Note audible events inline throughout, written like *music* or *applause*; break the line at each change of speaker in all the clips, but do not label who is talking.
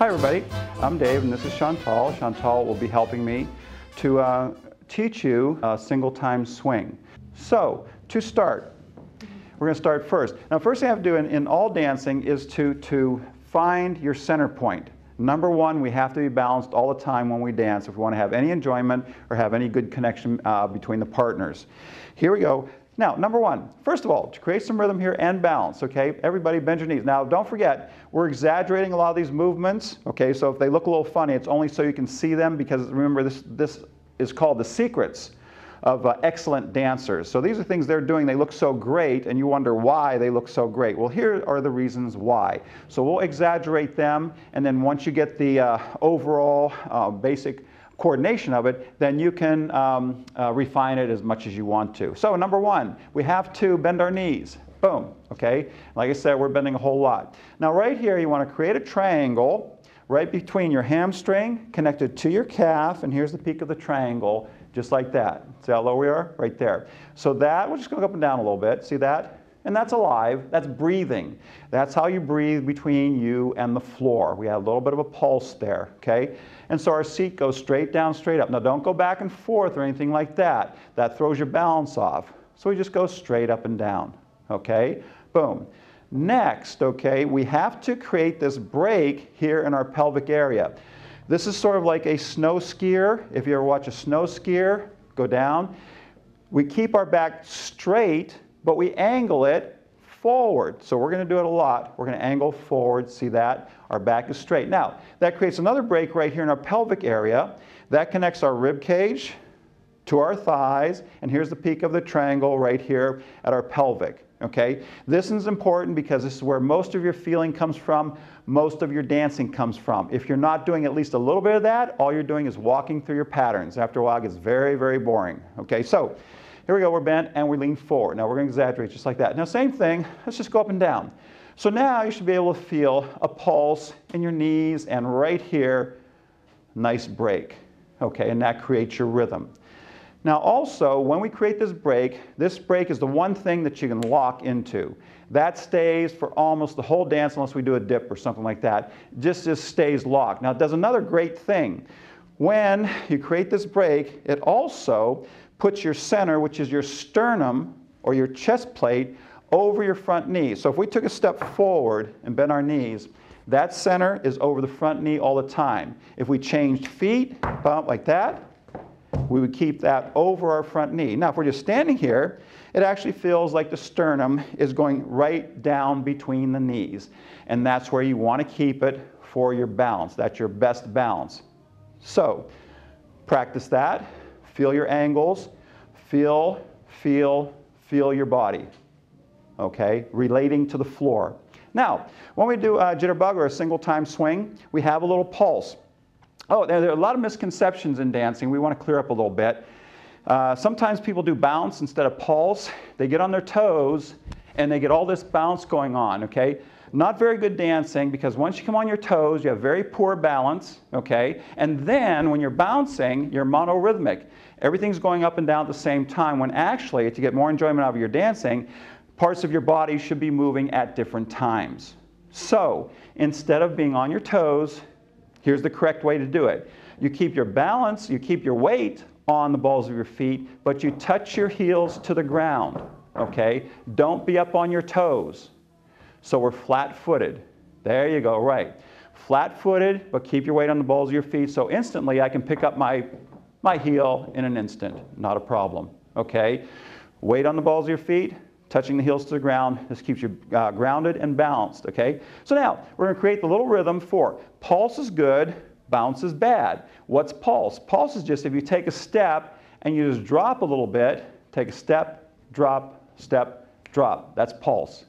Hi everybody, I'm Dave and this is Chantal. Chantal will be helping me to uh, teach you a single time swing. So, to start, we're going to start first. Now first thing I have to do in, in all dancing is to, to find your center point. Number one, we have to be balanced all the time when we dance if we want to have any enjoyment or have any good connection uh, between the partners. Here we go. Now, number one, first of all, to create some rhythm here and balance, okay? Everybody bend your knees. Now, don't forget, we're exaggerating a lot of these movements, okay? So if they look a little funny, it's only so you can see them because remember, this, this is called the secrets of uh, excellent dancers. So these are things they're doing, they look so great, and you wonder why they look so great. Well, here are the reasons why. So we'll exaggerate them, and then once you get the uh, overall uh, basic coordination of it, then you can um, uh, refine it as much as you want to. So number one, we have to bend our knees. Boom, okay? Like I said, we're bending a whole lot. Now right here, you want to create a triangle right between your hamstring connected to your calf, and here's the peak of the triangle, just like that. See how low we are? Right there. So that, we're just going to go up and down a little bit. See that? And that's alive. That's breathing. That's how you breathe between you and the floor. We have a little bit of a pulse there, okay? And so our seat goes straight down, straight up. Now don't go back and forth or anything like that. That throws your balance off. So we just go straight up and down, okay? Boom. Next, okay, we have to create this break here in our pelvic area. This is sort of like a snow skier. If you ever watch a snow skier go down, we keep our back straight but we angle it forward. So we're going to do it a lot. We're going to angle forward, see that? Our back is straight. Now, that creates another break right here in our pelvic area. That connects our rib cage to our thighs, and here's the peak of the triangle right here at our pelvic. Okay? This is important because this is where most of your feeling comes from, most of your dancing comes from. If you're not doing at least a little bit of that, all you're doing is walking through your patterns. After a while, it gets very, very boring. Okay, so here we go, we're bent and we lean forward. Now we're going to exaggerate just like that. Now same thing, let's just go up and down. So now you should be able to feel a pulse in your knees and right here, nice break. Okay, and that creates your rhythm. Now also, when we create this break, this break is the one thing that you can lock into. That stays for almost the whole dance unless we do a dip or something like that. Just, just stays locked. Now it does another great thing. When you create this break, it also puts your center, which is your sternum or your chest plate, over your front knee. So if we took a step forward and bent our knees, that center is over the front knee all the time. If we changed feet, bump like that, we would keep that over our front knee. Now, if we're just standing here, it actually feels like the sternum is going right down between the knees. And that's where you want to keep it for your balance. That's your best balance. So, practice that. Feel your angles. Feel, feel, feel your body. Okay? Relating to the floor. Now, when we do a jitterbug or a single time swing, we have a little pulse. Oh, there, are a lot of misconceptions in dancing. We want to clear up a little bit. Uh, sometimes people do bounce instead of pulse. They get on their toes and they get all this bounce going on, okay? Not very good dancing because once you come on your toes, you have very poor balance, okay? And then when you're bouncing, you're monorhythmic. Everything's going up and down at the same time when actually, to get more enjoyment out of your dancing, parts of your body should be moving at different times. So, instead of being on your toes, here's the correct way to do it. You keep your balance, you keep your weight on the balls of your feet, but you touch your heels to the ground, okay? Don't be up on your toes. So we're flat footed. There you go, right. Flat footed, but keep your weight on the balls of your feet. So instantly I can pick up my, my heel in an instant. Not a problem. Okay? Weight on the balls of your feet, touching the heels to the ground. This keeps you uh, grounded and balanced. Okay? So now we're going to create the little rhythm for pulse is good, bounce is bad. What's pulse? Pulse is just if you take a step and you just drop a little bit, take a step, drop, step, drop. That's pulse.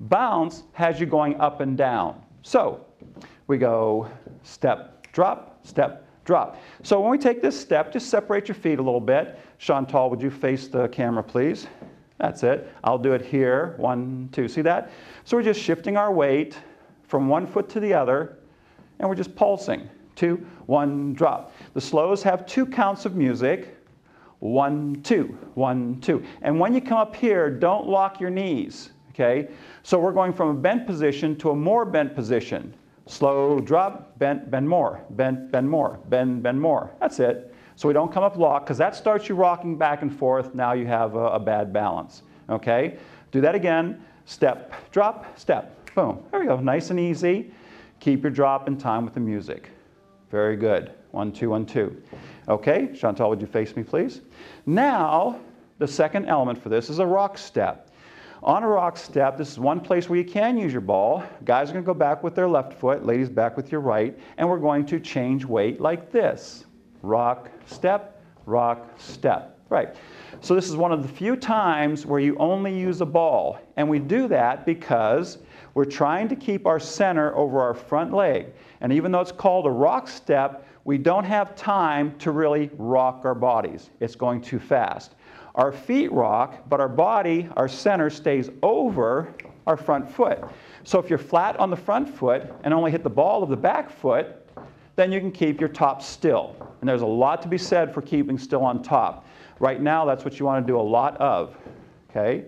Bounce has you going up and down. So we go step, drop, step, drop. So when we take this step, just separate your feet a little bit. Chantal, would you face the camera, please? That's it. I'll do it here. One, two. See that? So we're just shifting our weight from one foot to the other, and we're just pulsing. Two, one, drop. The slows have two counts of music. One, two, one, two. And when you come up here, don't lock your knees okay? So we're going from a bent position to a more bent position. slow drop, bend, bend more, bend, bend more, bend, bend more. That's it. So we don't come up locked because that starts you rocking back and forth. Now you have a, a bad balance. Okay? Do that again. Step, drop, step. Boom. There we go. Nice and easy. Keep your drop in time with the music. Very good. One, two, one, two. Okay, Chantal, would you face me, please? Now, the second element for this is a rock step. On a rock step, this is one place where you can use your ball. Guys are going to go back with their left foot, ladies back with your right, and we're going to change weight like this. Rock, step, rock, step. Right. So this is one of the few times where you only use a ball. And we do that because we're trying to keep our center over our front leg. And even though it's called a rock step, we don't have time to really rock our bodies. It's going too fast. Our feet rock, but our body, our center, stays over our front foot. So if you're flat on the front foot and only hit the ball of the back foot, then you can keep your top still. And there's a lot to be said for keeping still on top. Right now, that's what you want to do a lot of. Okay?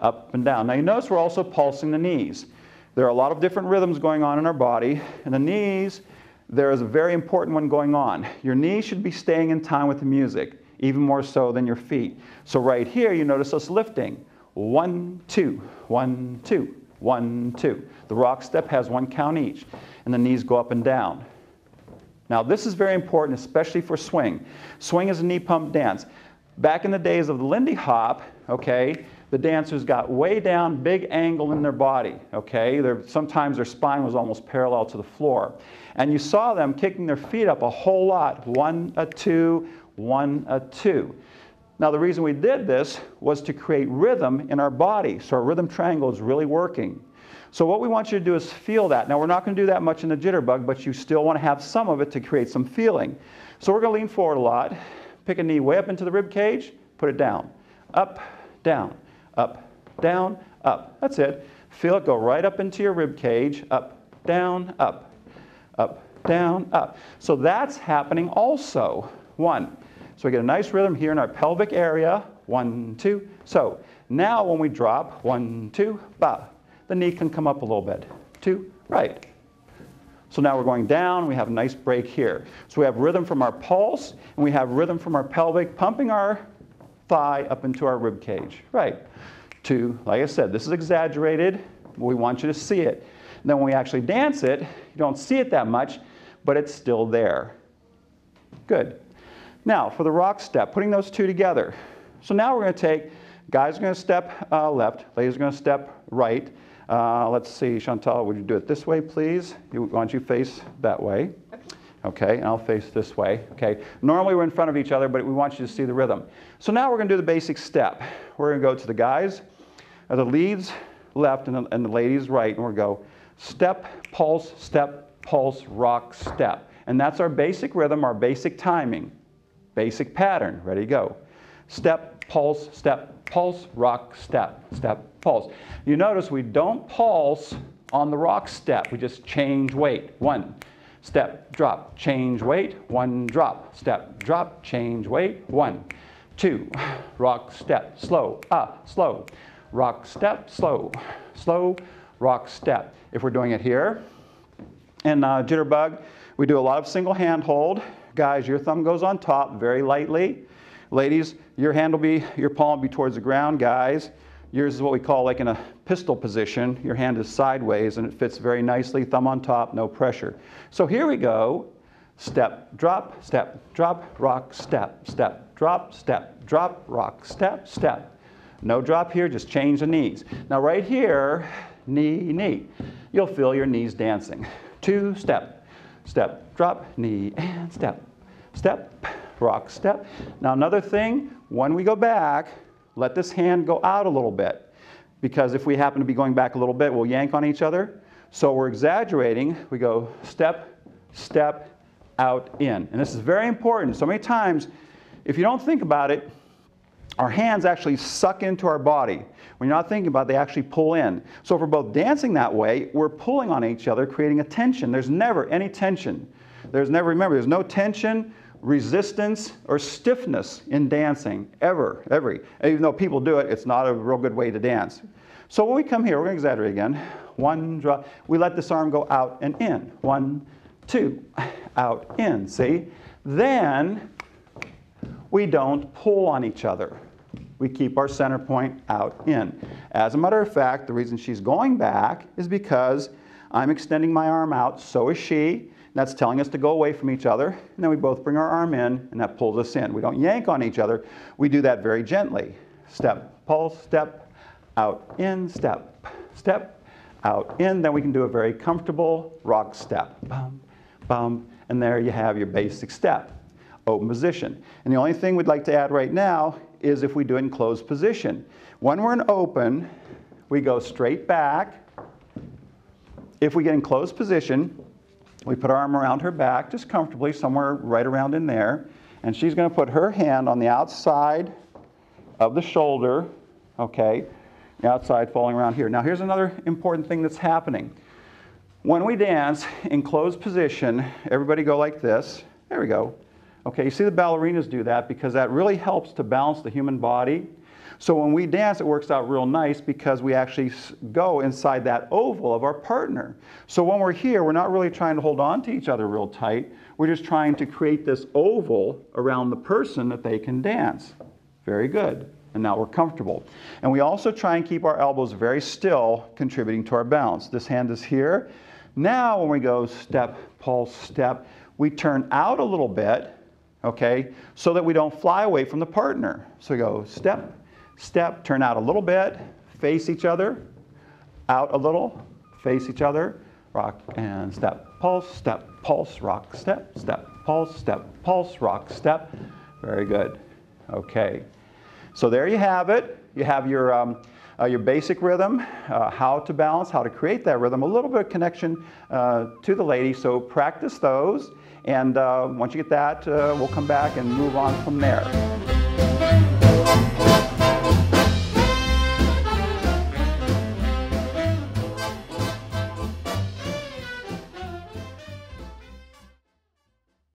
Up and down. Now you notice we're also pulsing the knees. There are a lot of different rhythms going on in our body. And the knees, there is a very important one going on. Your knees should be staying in time with the music, even more so than your feet. So right here, you notice us lifting. One, two, one, two, one, two. The rock step has one count each, and the knees go up and down. Now, this is very important, especially for swing. Swing is a knee pump dance. Back in the days of the Lindy Hop, okay, the dancers got way down, big angle in their body, okay? Sometimes their spine was almost parallel to the floor. And you saw them kicking their feet up a whole lot, one, a two, one, a two. Now, the reason we did this was to create rhythm in our body, so our rhythm triangle is really working. So what we want you to do is feel that. Now we're not going to do that much in the jitterbug, but you still want to have some of it to create some feeling. So we're going to lean forward a lot, pick a knee way up into the rib cage, put it down, up, down, up, down, up. That's it. Feel it go right up into your rib cage, up, down, up, up, down, up. So that's happening also. One. So we get a nice rhythm here in our pelvic area. One, two. So now when we drop, one, two, ba, the knee can come up a little bit. Two, right. So now we're going down, we have a nice break here. So we have rhythm from our pulse, and we have rhythm from our pelvic, pumping our thigh up into our rib cage. Right. Two, like I said, this is exaggerated. We want you to see it. And then when we actually dance it, you don't see it that much, but it's still there. Good. Now, for the rock step, putting those two together. So now we're going to take, guys are going to step uh, left, ladies are going to step right. Uh, let's see, Chantal, would you do it this way, please? You, why don't you face that way? Okay, and I'll face this way. Okay, normally we're in front of each other, but we want you to see the rhythm. So now we're going to do the basic step. We're going to go to the guys, uh, the leads left and the, and the ladies right, and we're going to go step, pulse, step, pulse, rock, step. And that's our basic rhythm, our basic timing, basic pattern. Ready, go. Step, pulse, step, pulse, rock, step, step, pulse. You notice we don't pulse on the rock step. We just change weight. One, step, drop, change weight. One, drop, step, drop, change weight. One, two, *sighs* rock, step, slow, ah, slow. Rock, step, slow, slow, rock, step. If we're doing it here, in uh, Jitterbug, we do a lot of single hand hold. Guys, your thumb goes on top very lightly. Ladies, your hand will be, your palm will be towards the ground. Guys, yours is what we call like in a pistol position. Your hand is sideways and it fits very nicely. Thumb on top, no pressure. So here we go. Step, drop, step, drop, rock, step, step, drop, step, drop, rock, step, step. No drop here, just change the knees. Now right here, knee, knee. You'll feel your knees dancing. Two, step, step, drop, knee, and step, step, rock, step. Now another thing, when we go back, let this hand go out a little bit. Because if we happen to be going back a little bit, we'll yank on each other. So we're exaggerating. We go step, step, out, in. And this is very important. So many times, if you don't think about it, our hands actually suck into our body. When you're not thinking about it, they actually pull in. So if we're both dancing that way, we're pulling on each other, creating a tension. There's never any tension. There's never, remember, there's no tension resistance or stiffness in dancing, ever, ever. Even though people do it, it's not a real good way to dance. So when we come here, we're going to exaggerate again. One drop. We let this arm go out and in. One, two, out, in. See? Then we don't pull on each other. We keep our center point out in. As a matter of fact, the reason she's going back is because I'm extending my arm out, so is she. That's telling us to go away from each other. And then we both bring our arm in, and that pulls us in. We don't yank on each other. We do that very gently. Step, pulse, step, out, in, step, step, out, in. Then we can do a very comfortable rock step. Bum, bum, and there you have your basic step, open position. And the only thing we'd like to add right now is if we do in closed position. When we're in open, we go straight back. If we get in closed position, we put our arm around her back, just comfortably, somewhere right around in there. And she's going to put her hand on the outside of the shoulder, okay, the outside falling around here. Now, here's another important thing that's happening. When we dance in closed position, everybody go like this. There we go. Okay, you see the ballerinas do that because that really helps to balance the human body. So when we dance, it works out real nice because we actually go inside that oval of our partner. So when we're here, we're not really trying to hold on to each other real tight. We're just trying to create this oval around the person that they can dance. Very good. And now we're comfortable. And we also try and keep our elbows very still, contributing to our balance. This hand is here. Now when we go step, pulse, step, we turn out a little bit, okay, so that we don't fly away from the partner. So we go step, step, turn out a little bit, face each other, out a little, face each other, rock and step, pulse, step, pulse, rock, step, step, pulse, step, pulse, rock, step. Very good. Okay. So there you have it. You have your, um, uh, your basic rhythm, uh, how to balance, how to create that rhythm, a little bit of connection uh, to the lady. So practice those. And uh, once you get that, uh, we'll come back and move on from there.